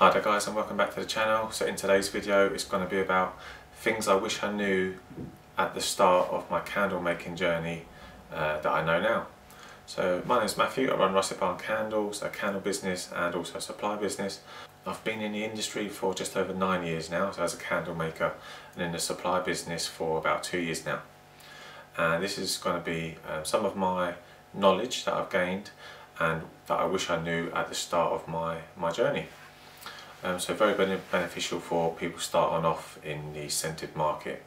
Hi there guys and welcome back to the channel. So in today's video it's going to be about things I wish I knew at the start of my candle making journey uh, that I know now. So my name is Matthew, I run Rustic Barn Candles, a candle business and also a supply business. I've been in the industry for just over nine years now so as a candle maker and in the supply business for about two years now. And this is going to be um, some of my knowledge that I've gained and that I wish I knew at the start of my, my journey. Um, so very beneficial for people starting off in the scented market.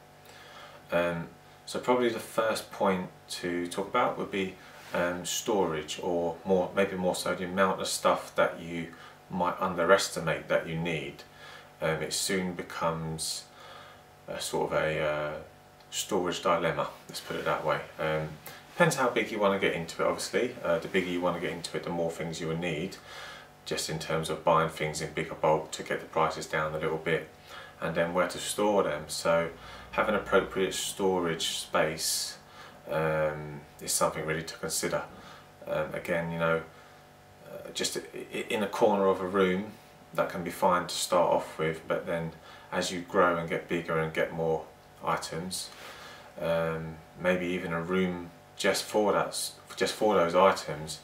Um, so probably the first point to talk about would be um, storage or more maybe more so the amount of stuff that you might underestimate that you need. Um, it soon becomes a sort of a uh, storage dilemma, let's put it that way. Um, depends how big you want to get into it obviously, uh, the bigger you want to get into it the more things you will need just in terms of buying things in bigger bulk to get the prices down a little bit and then where to store them. So having appropriate storage space um, is something really to consider. Um, again you know uh, just in a corner of a room that can be fine to start off with but then as you grow and get bigger and get more items um, maybe even a room just for that just for those items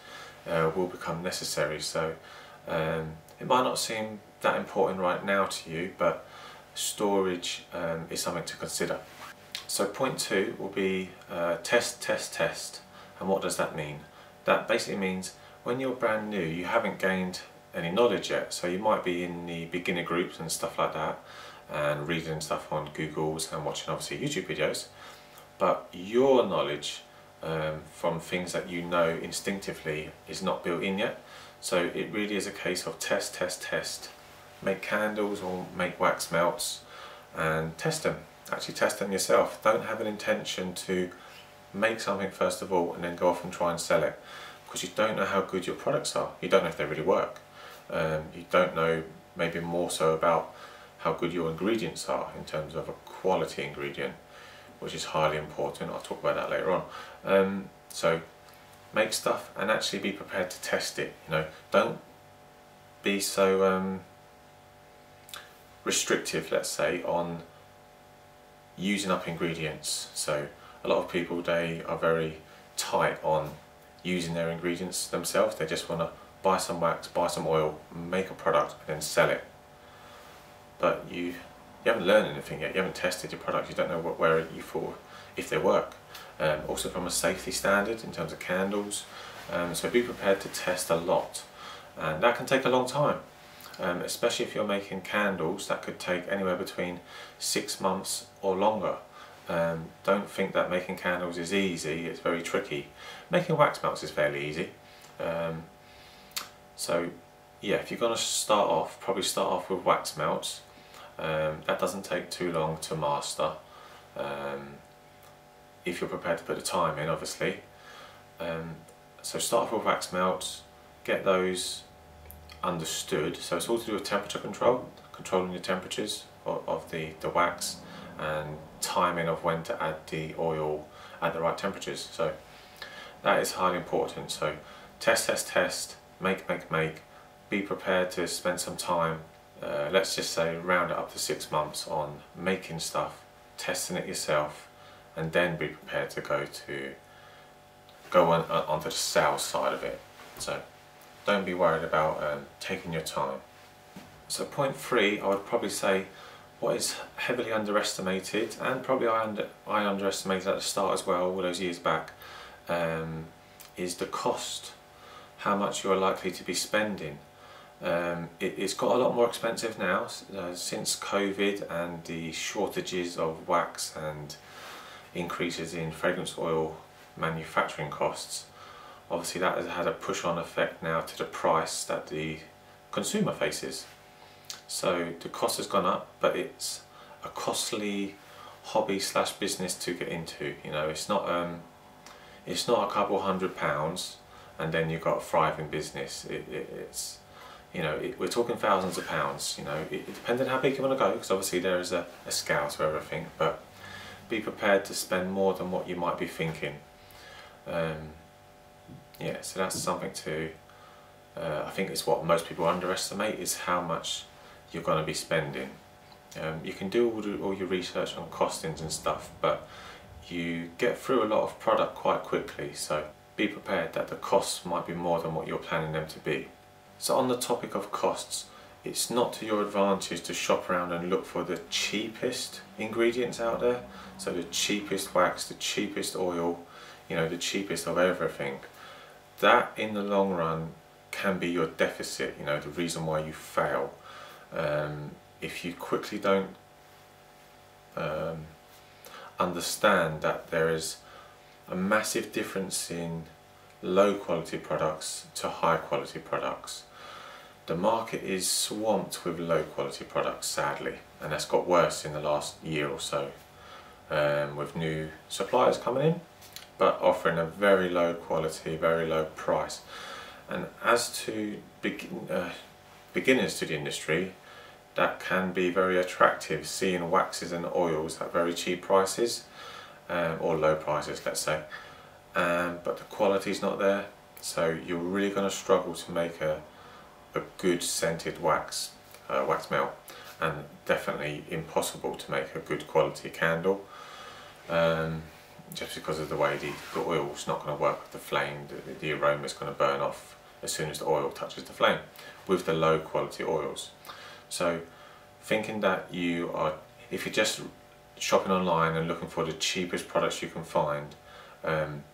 uh, will become necessary. So um, it might not seem that important right now to you, but storage um, is something to consider. So point two will be uh, test, test, test. And what does that mean? That basically means when you're brand new, you haven't gained any knowledge yet. So you might be in the beginner groups and stuff like that and reading stuff on Google's and watching obviously YouTube videos. But your knowledge um, from things that you know instinctively is not built in yet. So it really is a case of test, test, test. Make candles or make wax melts and test them. Actually test them yourself. Don't have an intention to make something first of all and then go off and try and sell it because you don't know how good your products are. You don't know if they really work. Um, you don't know maybe more so about how good your ingredients are in terms of a quality ingredient which is highly important. I'll talk about that later on. Um, so make stuff and actually be prepared to test it you know. Don't be so um, restrictive let's say on using up ingredients. So a lot of people they are very tight on using their ingredients themselves. They just want to buy some wax buy some oil make a product and then sell it. But you you haven't learned anything yet you haven't tested your product you don't know what where you for if they work um, also from a safety standard in terms of candles. Um, so be prepared to test a lot and that can take a long time. Um, especially if you're making candles that could take anywhere between six months or longer. Um, don't think that making candles is easy, it's very tricky. Making wax melts is fairly easy. Um, so yeah, if you're going to start off, probably start off with wax melts. Um, that doesn't take too long to master. Um, if you're prepared to put the time in obviously. Um, so start off with wax melts, get those understood. So it's all to do with temperature control, controlling the temperatures of, of the, the wax and timing of when to add the oil at the right temperatures. So that is highly important. So test, test, test, make, make, make. Be prepared to spend some time, uh, let's just say round it up to six months on making stuff, testing it yourself, and then be prepared to go to go on uh, onto the sales side of it. So don't be worried about um, taking your time. So point three, I would probably say what is heavily underestimated, and probably I, under, I underestimated at the start as well, all those years back, um, is the cost, how much you're likely to be spending. Um, it, has got a lot more expensive now uh, since COVID and the shortages of wax and increases in fragrance oil manufacturing costs, obviously that has had a push on effect now to the price that the consumer faces. So the cost has gone up, but it's a costly hobby slash business to get into. You know, it's not um, it's not a couple hundred pounds and then you've got a thriving business. It, it, it's you know, it, we're talking thousands of pounds. You know, it, it depends on how big you want to go, because obviously there is a, a scale to everything. But be prepared to spend more than what you might be thinking. Um, yeah, so that's something to, uh, I think it's what most people underestimate is how much you're going to be spending. Um, you can do all, all your research on costings and stuff, but you get through a lot of product quite quickly, so be prepared that the costs might be more than what you're planning them to be. So on the topic of costs, it's not to your advantage to shop around and look for the cheapest ingredients out there. So the cheapest wax, the cheapest oil, you know, the cheapest of everything. That in the long run can be your deficit, you know, the reason why you fail. Um, if you quickly don't um, understand that there is a massive difference in low quality products to high quality products. The market is swamped with low quality products sadly and that's got worse in the last year or so um, with new suppliers coming in but offering a very low quality, very low price. And as to begin, uh, beginners to the industry, that can be very attractive seeing waxes and oils at very cheap prices um, or low prices let's say um, but the quality is not there so you're really going to struggle to make a, a good scented wax uh, wax melt and definitely impossible to make a good quality candle um, just because of the way the, the oil is not going to work with the flame the, the aroma is going to burn off as soon as the oil touches the flame with the low quality oils. So thinking that you are, if you're just shopping online and looking for the cheapest products you can find, um,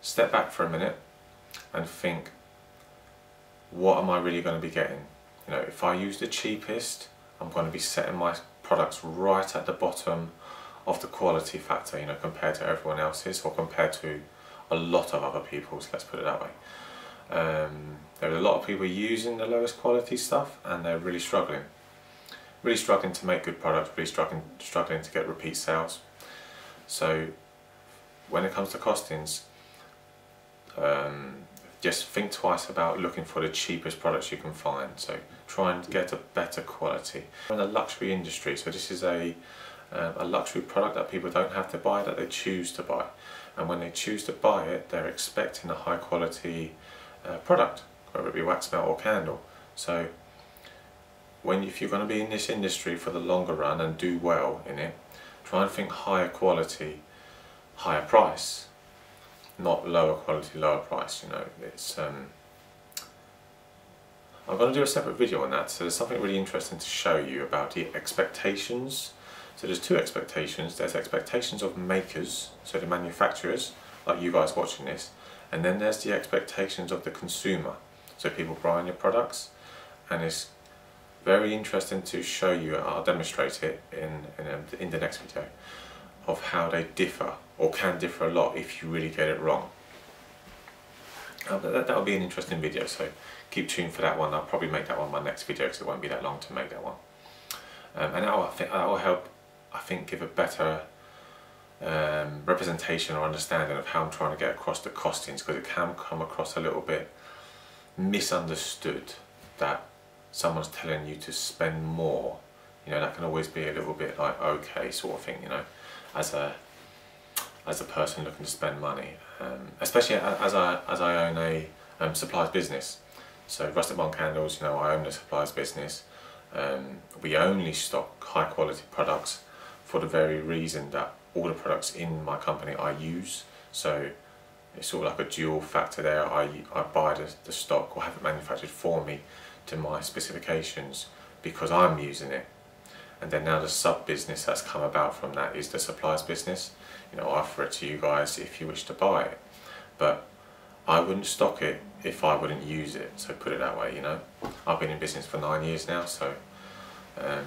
step back for a minute and think, what am I really going to be getting? You know, if I use the cheapest, I'm going to be setting my products right at the bottom of the quality factor, you know, compared to everyone else's or compared to a lot of other people's, let's put it that way. Um, there are a lot of people using the lowest quality stuff and they're really struggling. Really struggling to make good products, really struggling, struggling to get repeat sales. So when it comes to costings, um, just think twice about looking for the cheapest products you can find. So try and get a better quality. in the luxury industry, so this is a, uh, a luxury product that people don't have to buy, that they choose to buy. And when they choose to buy it, they're expecting a high quality uh, product, whether it be wax melt or candle. So when if you're going to be in this industry for the longer run and do well in it, try and think higher quality, higher price, not lower quality, lower price. You know, it's. Um, I'm going to do a separate video on that. So there's something really interesting to show you about the expectations. So there's two expectations. There's expectations of makers, so the manufacturers, like you guys watching this, and then there's the expectations of the consumer, so people buying your products, and it's very interesting to show you, I'll demonstrate it in, in, um, in the next video, of how they differ, or can differ a lot if you really get it wrong. Uh, that, that'll be an interesting video, so keep tuned for that one. I'll probably make that one my next video because it won't be that long to make that one. Um, and that will, that will help, I think, give a better um, representation or understanding of how I'm trying to get across the costings because it can come across a little bit misunderstood that someone's telling you to spend more you know that can always be a little bit like okay sort of thing you know as a as a person looking to spend money um, especially as I as I own a um, supplies business. So Rustic Barn Candles you know I own a supplies business. Um, we only stock high quality products for the very reason that all the products in my company I use. So it's sort of like a dual factor there. I, I buy the, the stock or have it manufactured for me to my specifications because I'm using it and then now the sub business that's come about from that is the supplies business you know I offer it to you guys if you wish to buy it but I wouldn't stock it if I wouldn't use it so put it that way you know I've been in business for nine years now so um,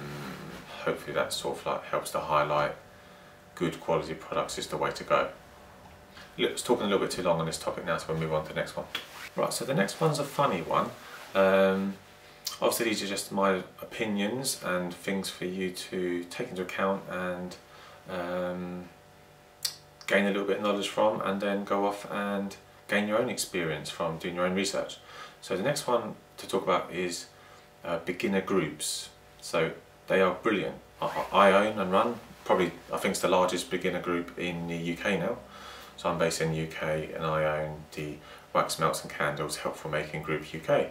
hopefully that sort of like helps to highlight good quality products is the way to go. It's talking a little bit too long on this topic now, so we'll move on to the next one. Right, so the next one's a funny one. Um, obviously these are just my opinions and things for you to take into account and um, gain a little bit of knowledge from and then go off and gain your own experience from doing your own research. So the next one to talk about is uh, beginner groups. So they are brilliant. I, own and run probably I think it's the largest beginner group in the UK now. So I'm based in the UK and I own the Wax Melts and Candles Helpful Making Group UK.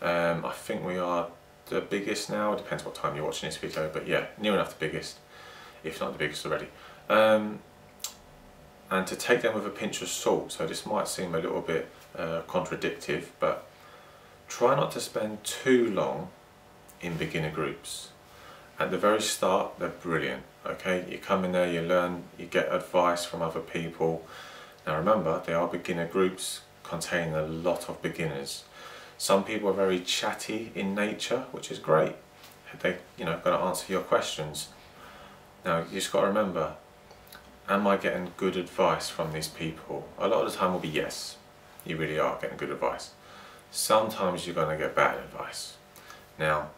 Um, I think we are the biggest now. It depends what time you're watching this video, but yeah, near enough the biggest, if not the biggest already. Um, and to take them with a pinch of salt. So this might seem a little bit uh, contradictive, but try not to spend too long in beginner groups. At the very start, they're brilliant. Okay, you come in there, you learn, you get advice from other people. Now remember, they are beginner groups containing a lot of beginners. Some people are very chatty in nature, which is great. They, you know, going to answer your questions. Now you just got to remember, am I getting good advice from these people? A lot of the time will be yes, you really are getting good advice. Sometimes you're going to get bad advice. Now,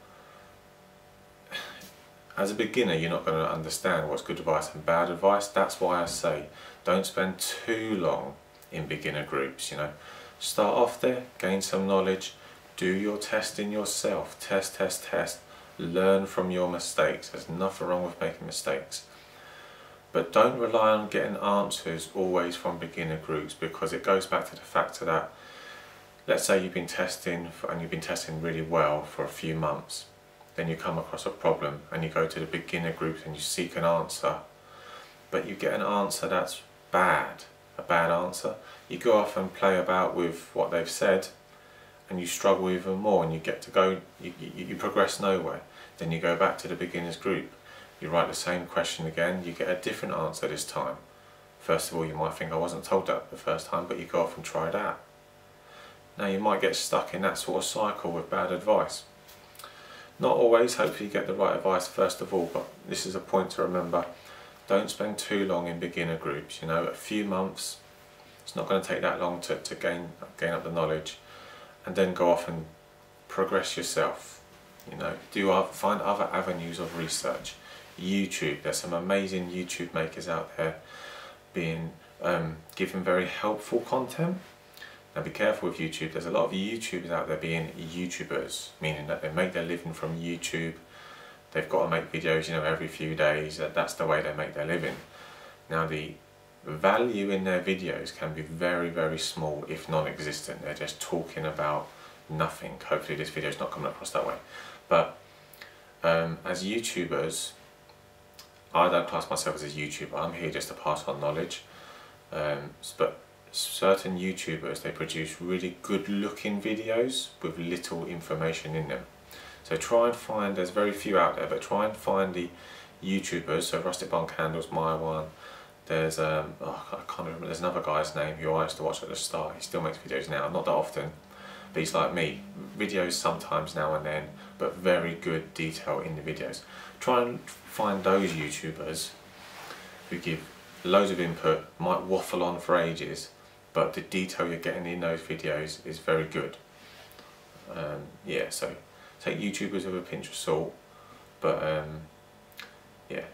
as a beginner, you're not going to understand what's good advice and bad advice. That's why I say don't spend too long in beginner groups, you know. Start off there, gain some knowledge, do your testing yourself, test, test, test, learn from your mistakes. There's nothing wrong with making mistakes. But don't rely on getting answers always from beginner groups because it goes back to the fact that, let's say you've been testing and you've been testing really well for a few months then you come across a problem and you go to the beginner groups and you seek an answer but you get an answer that's bad a bad answer. You go off and play about with what they've said and you struggle even more and you get to go you, you, you progress nowhere. Then you go back to the beginners group. You write the same question again you get a different answer this time. First of all you might think I wasn't told that the first time but you go off and try that now you might get stuck in that sort of cycle with bad advice. Not always, hopefully you get the right advice first of all, but this is a point to remember. Don't spend too long in beginner groups, you know, a few months. It's not going to take that long to, to gain, gain up the knowledge and then go off and progress yourself. You know, do other, find other avenues of research. YouTube, there's some amazing YouTube makers out there being um, giving very helpful content now be careful with YouTube, there's a lot of YouTubers out there being YouTubers, meaning that they make their living from YouTube, they've got to make videos you know every few days, that's the way they make their living. Now the value in their videos can be very very small if non-existent, they're just talking about nothing, hopefully this video is not coming across that way. But um, as YouTubers, I don't class myself as a YouTuber, I'm here just to pass on knowledge, um, but certain YouTubers, they produce really good looking videos with little information in them. So try and find, there's very few out there, but try and find the YouTubers, so Rustic Barn Candles, my one, there's, um, oh, I can't remember, there's another guy's name who I used to watch at the start, he still makes videos now, not that often, but he's like me, videos sometimes now and then, but very good detail in the videos. Try and find those YouTubers who give loads of input, might waffle on for ages, but the detail you're getting in those videos is very good. Um, yeah, so take YouTubers with a pinch of salt, but um, yeah,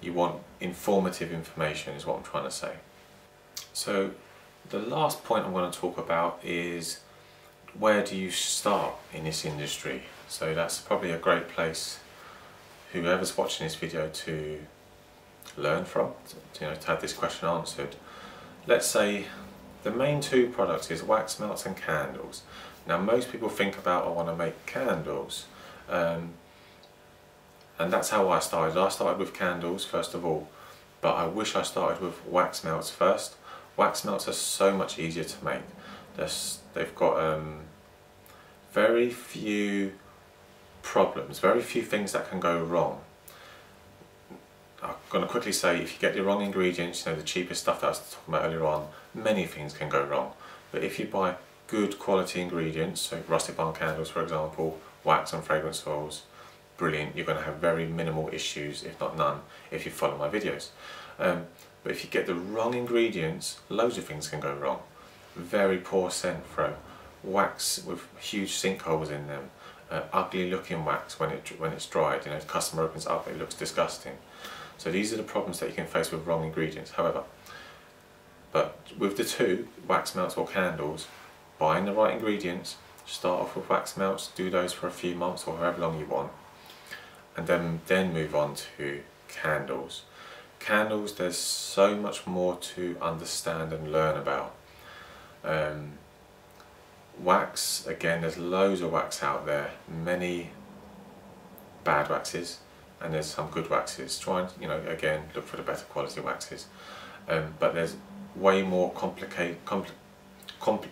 you want informative information is what I'm trying to say. So the last point I'm going to talk about is where do you start in this industry? So that's probably a great place whoever's watching this video to learn from, to, you know, to have this question answered let's say the main two products is wax melts and candles. Now most people think about I want to make candles um, and that's how I started. I started with candles first of all but I wish I started with wax melts first. Wax melts are so much easier to make. they've got um, very few problems, very few things that can go wrong. I'm going to quickly say if you get the wrong ingredients, you know the cheapest stuff that I was talking about earlier on, many things can go wrong. But if you buy good quality ingredients, so rustic barn candles for example, wax and fragrance oils, brilliant, you're going to have very minimal issues, if not none, if you follow my videos. Um, but if you get the wrong ingredients, loads of things can go wrong. Very poor scent throw, wax with huge sinkholes in them, uh, ugly looking wax when it when it's dried, you know, the customer opens up, it looks disgusting. So these are the problems that you can face with wrong ingredients. However, but with the two, wax melts or candles, buying the right ingredients, start off with wax melts, do those for a few months or however long you want, and then, then move on to candles. Candles, there's so much more to understand and learn about. Um, wax, again there's loads of wax out there, many bad waxes and there's some good waxes. Try and, you know, again, look for the better quality waxes. Um, but there's way more complicated, compl compl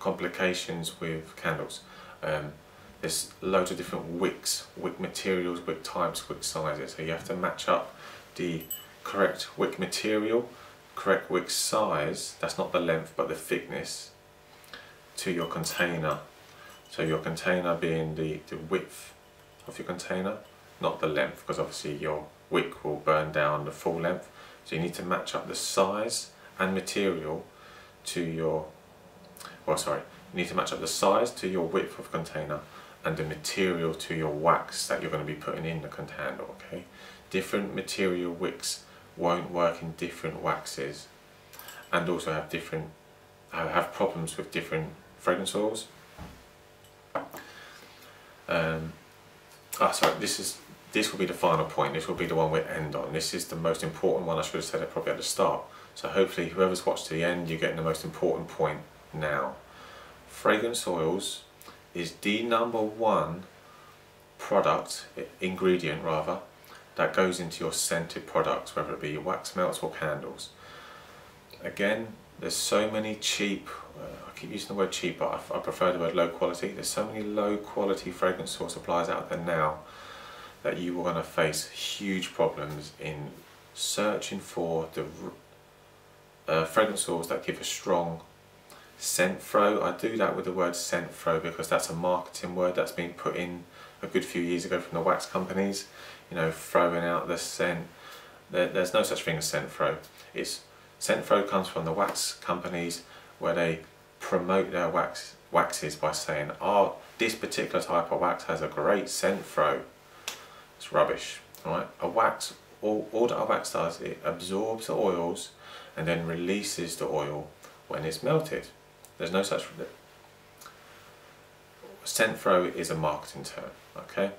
complications with candles. Um, there's loads of different wicks, wick materials, wick types, wick sizes. So you have to match up the correct wick material, correct wick size, that's not the length but the thickness, to your container. So your container being the, the width of your container, not the length, because obviously your wick will burn down the full length. So you need to match up the size and material to your, well sorry, you need to match up the size to your width of container and the material to your wax that you're going to be putting in the container, okay? Different material wicks won't work in different waxes and also have different, have problems with different fragrance oils. Um, ah, sorry, this is this will be the final point, this will be the one we end on. This is the most important one, I should have said it probably at the start. So hopefully whoever's watched to the end, you're getting the most important point now. Fragrance oils is the number one product, ingredient rather, that goes into your scented products, whether it be wax melts or candles. Again, there's so many cheap, uh, I keep using the word cheap, but I, I prefer the word low quality. There's so many low quality fragrance oil suppliers out there now that you are going to face huge problems in searching for the uh, fragrance oils that give a strong scent throw. I do that with the word scent throw because that's a marketing word that's been put in a good few years ago from the wax companies, you know, throwing out the scent. There, there's no such thing as scent throw. It's scent throw comes from the wax companies where they promote their wax waxes by saying, oh, this particular type of wax has a great scent throw it's rubbish, right? A wax, all, all that a wax does, it absorbs the oils and then releases the oil when it's melted. There's no such... Scent throw is a marketing term, okay?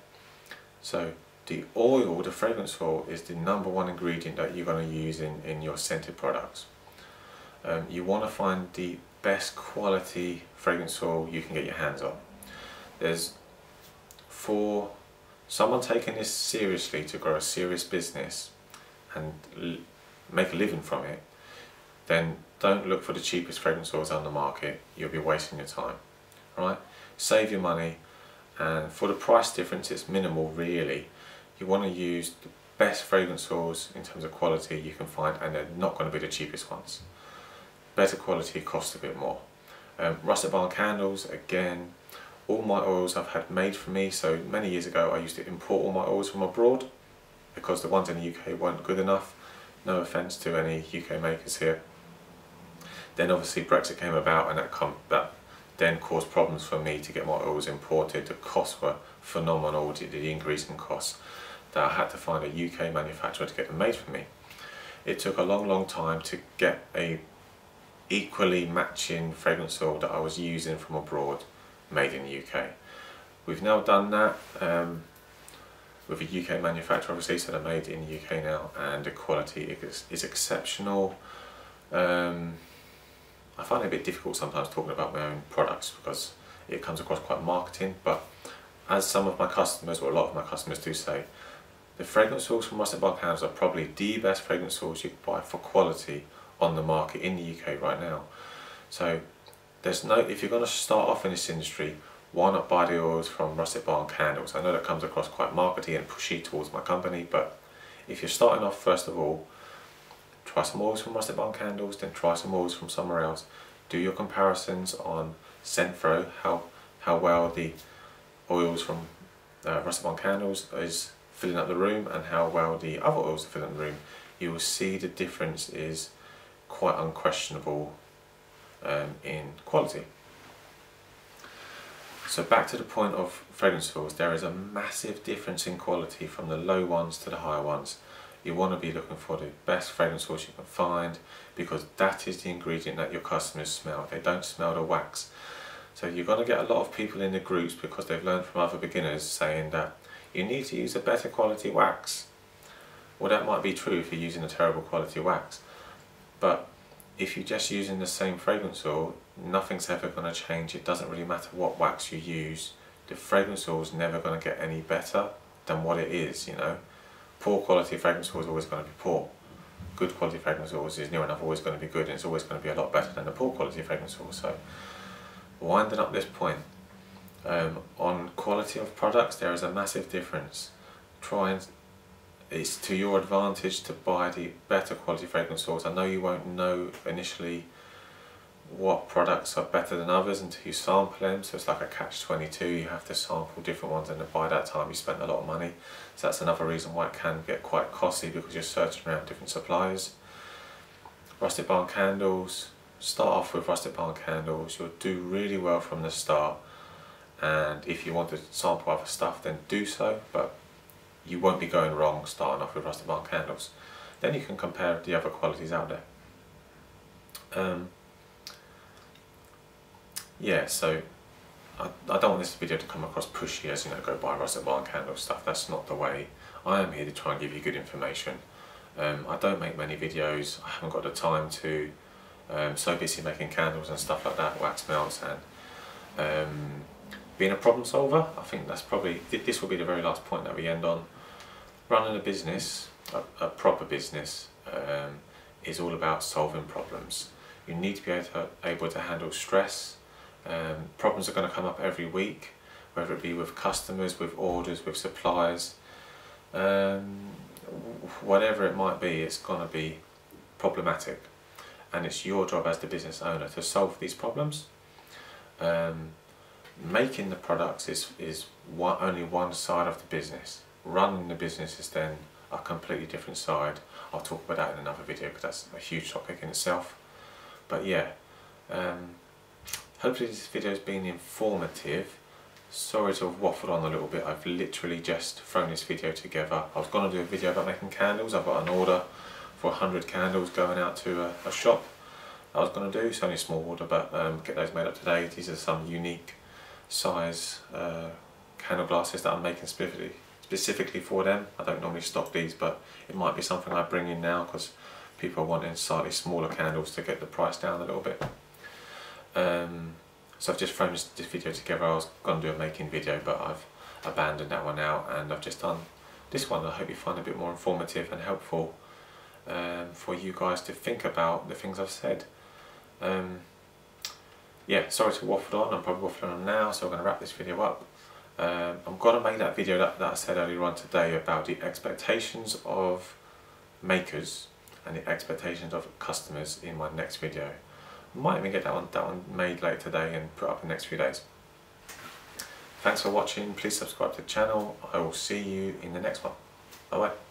So the oil, the fragrance oil, is the number one ingredient that you're going to use in, in your scented products. Um, you want to find the best quality fragrance oil you can get your hands on. There's four someone taking this seriously to grow a serious business and make a living from it, then don't look for the cheapest fragrance oils on the market. You'll be wasting your time, right? Save your money, and for the price difference, it's minimal really. You want to use the best fragrance oils in terms of quality you can find, and they're not going to be the cheapest ones. Better quality costs a bit more. Um, Rustic Barn candles, again, all my oils I've had made for me so many years ago I used to import all my oils from abroad because the ones in the UK weren't good enough no offence to any UK makers here then obviously Brexit came about and that, that then caused problems for me to get my oils imported the costs were phenomenal the increase in costs that I had to find a UK manufacturer to get them made for me it took a long long time to get a equally matching fragrance oil that I was using from abroad made in the UK. We've now done that um, with a UK manufacturer obviously, so they're made in the UK now and the quality is, is exceptional. Um, I find it a bit difficult sometimes talking about my own products because it comes across quite marketing, but as some of my customers, or a lot of my customers do say, the fragrance oils from Rustic Barn Candles are probably the best fragrance oils you can buy for quality on the market in the UK right now. So there's no, if you're going to start off in this industry, why not buy the oils from Rustic Barn Candles? I know that comes across quite markety and pushy towards my company, but if you're starting off, first of all, try some oils from Rustic Barn Candles, then try some oils from somewhere else. Do your comparisons on Scentthrow, how, how well the oils from uh, Rustic Barn Candles is filling up the room and how well the other oils are filling the room. You will see the difference is quite unquestionable um, in quality. So back to the point of fragrance oils, there is a massive difference in quality from the low ones to the higher ones. You want to be looking for the best fragrance oils you can find because that is the ingredient that your customers smell. They don't smell the wax. So you're going to get a lot of people in the groups because they've learned from other beginners saying that you need to use a better quality wax. Well that might be true if you're using a terrible quality wax. But if you're just using the same fragrance oil, nothing's ever going to change. It doesn't really matter what wax you use. The fragrance oil is never going to get any better than what it is, you know. Poor quality fragrance oil is always going to be poor. Good quality fragrance oil is near enough always going to be good and it's always going to be a lot better than the poor quality fragrance oil. So, winding up this point, um, on quality of products there is a massive difference. Try and it's to your advantage to buy the better quality fragrance oils. I know you won't know initially what products are better than others until you sample them. So it's like a catch-22 you have to sample different ones and by that time you spent a lot of money. So that's another reason why it can get quite costly because you're searching around different suppliers. Rustic barn candles start off with rustic barn candles. You'll do really well from the start. And if you want to sample other stuff then do so but you won't be going wrong starting off with rustic barn candles. Then you can compare the other qualities out there. Um, yeah, so I, I don't want this video to come across pushy as, you know, go buy rustic barn candle stuff. That's not the way. I am here to try and give you good information. Um, I don't make many videos. I haven't got the time to. Um, so busy making candles and stuff like that, wax melts and um, being a problem solver. I think that's probably, this will be the very last point that we end on running a business, a, a proper business, um, is all about solving problems. You need to be able to, able to handle stress. Um, problems are going to come up every week, whether it be with customers, with orders, with suppliers, um, whatever it might be, it's going to be problematic. And it's your job as the business owner to solve these problems. Um, making the products is, is one, only one side of the business running the business is then a completely different side. I'll talk about that in another video because that's a huge topic in itself. But yeah, um, hopefully this video has been informative. Sorry to have waffled on a little bit, I've literally just thrown this video together. I was going to do a video about making candles, I've got an order for 100 candles going out to a, a shop I was going to do, it's only a small order but um, get those made up today. These are some unique size uh, candle glasses that I'm making specifically specifically for them. I don't normally stock these, but it might be something I bring in now because people are wanting slightly smaller candles to get the price down a little bit. Um, so I've just thrown this, this video together. I was going to do a making video, but I've abandoned that one out and I've just done this one. I hope you find a bit more informative and helpful um, for you guys to think about the things I've said. Um, yeah, sorry to waffle on, I'm probably waffling on now, so I'm going to wrap this video up. Um, I'm going to make that video that, that I said earlier on today about the expectations of makers and the expectations of customers in my next video. Might even get that one, that one made later today and put up in the next few days. Thanks for watching, please subscribe to the channel, I will see you in the next one. Bye bye.